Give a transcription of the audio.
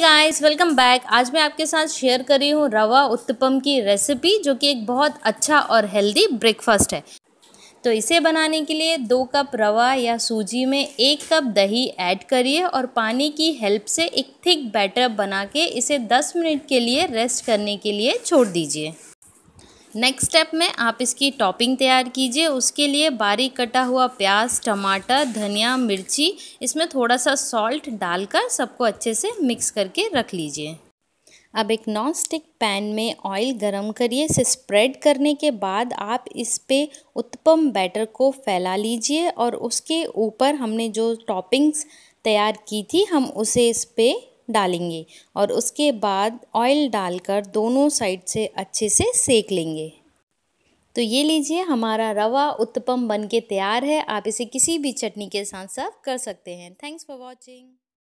Guys welcome back आज मैं आपके साथ शेयर कर रही हूँ रवा उत्तपम की रेसिपी जो कि एक बहुत अच्छा और हेल्दी ब्रेकफास्ट है। तो इसे बनाने के लिए दो कप रवा या सूजी में एक कप दही ऐड करिए और पानी की हेल्प से एक थिक बैटर बना के इसे 10 मिनट के लिए रेस्ट करने के लिए छोड़ दीजिए। नेक्स्ट स्टेप में आप इसकी टॉपिंग तैयार कीजिए। उसके लिए बारीक कटा हुआ प्याज, टमाटर, धनिया, मिर्ची, इसमें थोड़ा सा सॉल्ट डालकर सबको अच्छे से मिक्स करके रख लीजिए। अब एक नॉन स्टिक पैन में ऑयल गरम करिए। इसे स्प्रेड करने के बाद आप इस पे उत्पम बैटर को फैला लीजिए और उसके ऊपर हमने जो टॉपिंग्स तैयार की थी, हम उसे इस पर डालेंगे और उसके बाद ऑयल डालकर दोनों साइड से अच्छे से सेक लेंगे। तो ये लीजिए, हमारा रवा उत्तपम बनके तैयार है। आप इसे किसी भी चटनी के साथ सर्व कर सकते हैं। Thanks for watching